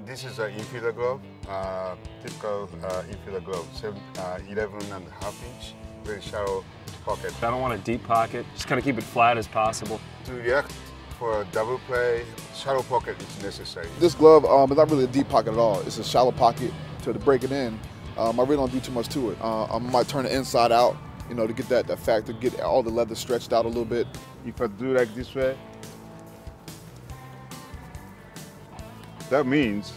This is an infielder glove, uh, typical uh, infielder glove, seven, uh, 11 and a half inch, very shallow pocket. I don't want a deep pocket, just kind of keep it flat as possible. To react for a double play, shallow pocket is necessary. This glove um, is not really a deep pocket at all. It's a shallow pocket to, to break it in. Um, I really don't do too much to it. Uh, I might turn it inside out, you know, to get that, that factor, get all the leather stretched out a little bit. If I do like this way, that means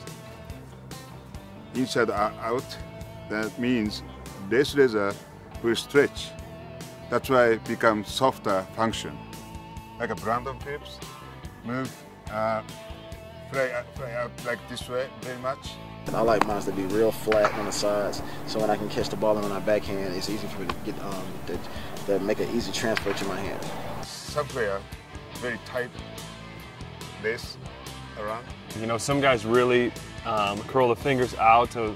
inside out, that means this laser will stretch. That's why it becomes softer function. Like a Brandon Phillips, move, uh, fly, out, fly out like this way very much. I like mine to be real flat on the sides, so when I can catch the ball on my backhand, it's easy for me to get um, make an easy transfer to my hand. Some player very tight this around. You know, some guys really um, curl the fingers out to,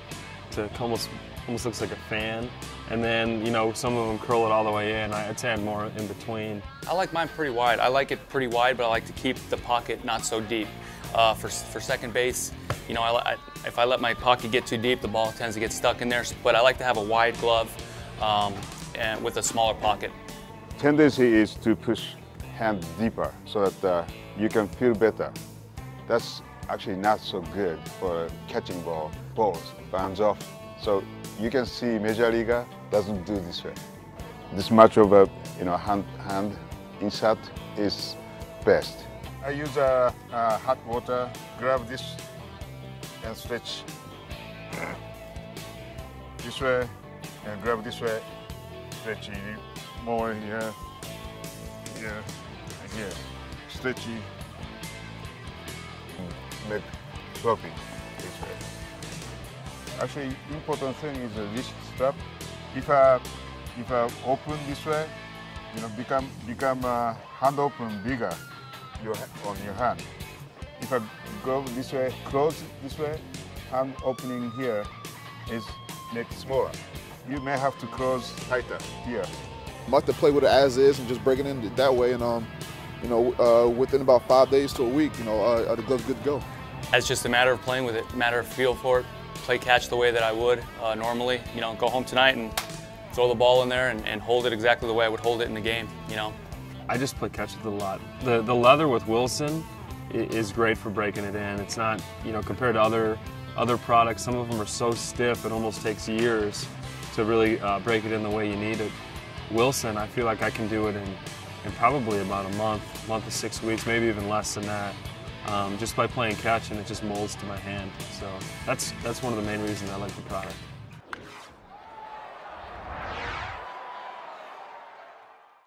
to almost almost looks like a fan. And then, you know, some of them curl it all the way in. I'd say I'm more in between. I like mine pretty wide. I like it pretty wide, but I like to keep the pocket not so deep. Uh, for, for second base, you know, I, I, if I let my pocket get too deep, the ball tends to get stuck in there. But I like to have a wide glove um, and with a smaller pocket. Tendency is to push hand deeper so that uh, you can feel better. That's actually not so good for catching ball, balls, bounce off. So you can see Major League doesn't do this way. This much of a you know hand hand insert is best. I use uh, hot water, grab this and stretch this way and grab this way, stretchy more here, here, and here, stretchy, make floppy this way. Actually, important thing is this strap. If I if I open this way, you know, become become uh, hand open bigger your on your hand. If I go this way, close this way, hand opening here is make smaller. You may have to close tighter here. I like to play with it as is and just break it in that way. And um, you know, uh, within about five days to a week, you know, uh, the glove's good to go. It's just a matter of playing with it, matter of feel for it, play catch the way that I would uh, normally. You know, go home tonight and throw the ball in there and, and, hold it exactly the way I would hold it in the game. You know. I just play catch with it a lot. The the leather with Wilson is great for breaking it in. It's not, you know, compared to other other products. Some of them are so stiff it almost takes years to really uh, break it in the way you need it. Wilson, I feel like I can do it in, in probably about a month, month to six weeks, maybe even less than that. Um, just by playing catch and it just molds to my hand. So that's that's one of the main reasons I like the product.